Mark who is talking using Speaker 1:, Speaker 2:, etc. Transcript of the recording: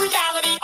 Speaker 1: reality.